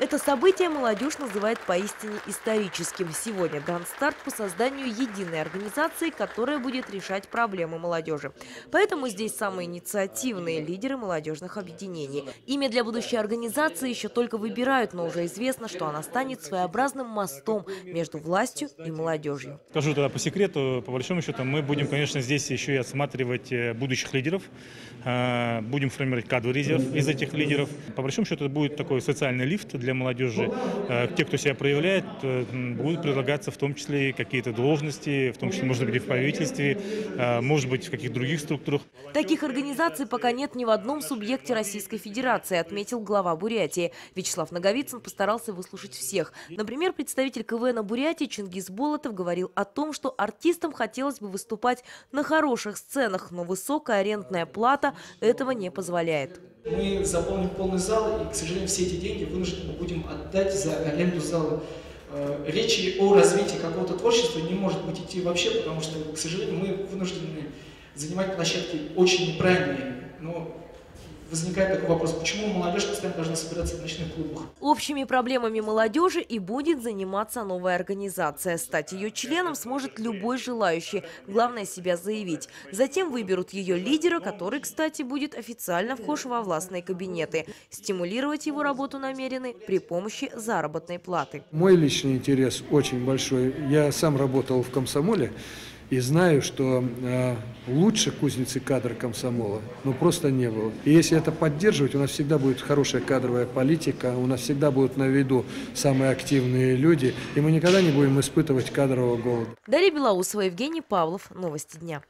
Это событие молодежь называет поистине историческим. Сегодня дан старт по созданию единой организации, которая будет решать проблемы молодежи. Поэтому здесь самые инициативные лидеры молодежных объединений. Имя для будущей организации еще только выбирают, но уже известно, что она станет своеобразным мостом между властью и молодежью. Скажу тогда по секрету, по большому счету, мы будем, конечно, здесь еще и отсматривать э, будущих лидеров, э, будем формировать кадровый резерв из этих лидеров. По большому счету, это будет такой социальный лифт для молодежи. Э, Те, кто себя проявляет, э, будут предлагаться в том числе какие-то должности, в том числе, может быть, и в правительстве, э, может быть, в каких-то других структурах. Таких организаций пока нет ни в одном субъекте Российской Федерации, отметил глава Бурятии. Вячеслав Наговицын постарался выслушать всех. Например, представитель КВН Бурятии Чингис Болотов говорил о том, что артистам хотелось бы выступать на хороших сценах, но высокая арендная плата этого не позволяет. Мы заполним полный зал, и, к сожалению, все эти деньги вынуждены будем отдать за аренду зала. Э, Речи о развитии какого-то творчества не может быть идти вообще, потому что, к сожалению, мы вынуждены занимать площадки очень неправильные. Но возникает такой вопрос, почему молодежь постоянно должна собираться в ночных клубах? Общими проблемами молодежи и будет заниматься новая организация. Стать ее членом сможет любой желающий. Главное себя заявить. Затем выберут ее лидера, который, кстати, будет официально вхож во властные кабинеты. Стимулировать его работу намерены при помощи заработной платы. Мой личный интерес очень большой. Я сам работал в комсомоле и знаю, что э, лучше кузницы кадра комсомола ну просто не было. И если это поддерживать, у нас всегда будет хорошая кадровая политика, у нас всегда будут на виду самые активные люди, и мы никогда не будем испытывать кадрового голода. Дарья Белоусова, Евгений Павлов. Новости дня.